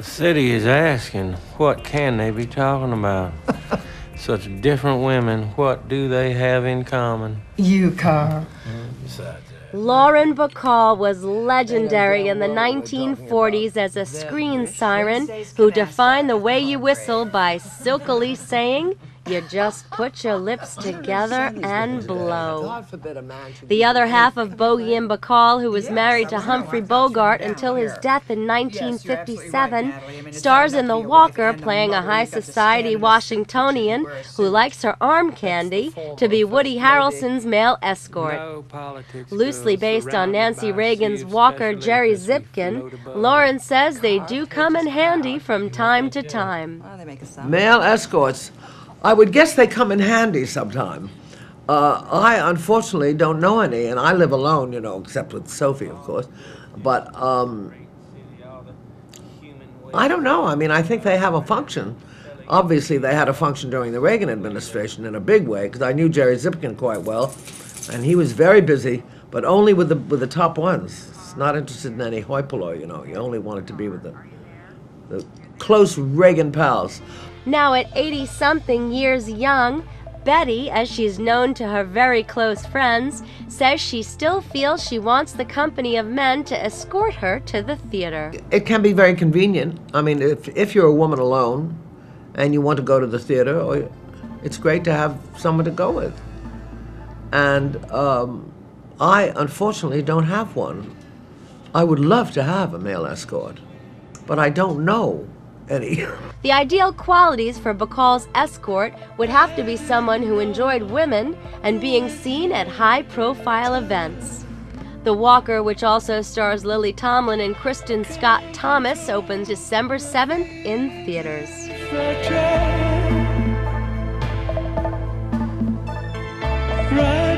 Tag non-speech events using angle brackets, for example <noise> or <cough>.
The city is asking, what can they be talking about? <laughs> Such different women, what do they have in common? You, Carl. Lauren Bacall was legendary in the 1940s as a screen siren who defined the way you whistle by silkily saying, you just put your lips together and blow. The other half of Bogey and Bacall, who was married to Humphrey Bogart until his death in 1957, stars in The Walker playing a high society Washingtonian who likes her arm candy to be Woody Harrelson's male escort. Loosely based on Nancy Reagan's Walker Jerry Zipkin, Lauren says they do come in handy from time to time. Male escorts I would guess they come in handy sometime. Uh, I unfortunately don't know any, and I live alone, you know, except with Sophie, of course. But um, I don't know. I mean, I think they have a function. Obviously, they had a function during the Reagan administration in a big way, because I knew Jerry Zipkin quite well, and he was very busy, but only with the with the top ones. He's not interested in any hoi polloi, you know. He only wanted to be with the the close Reagan pals. Now at 80 something years young, Betty, as she's known to her very close friends, says she still feels she wants the company of men to escort her to the theater. It can be very convenient. I mean, if, if you're a woman alone and you want to go to the theater, it's great to have someone to go with. And um, I, unfortunately, don't have one. I would love to have a male escort, but I don't know any. The ideal qualities for Bacall's escort would have to be someone who enjoyed women and being seen at high profile events. The Walker, which also stars Lily Tomlin and Kristin Scott Thomas, opens December 7th in theaters. Right.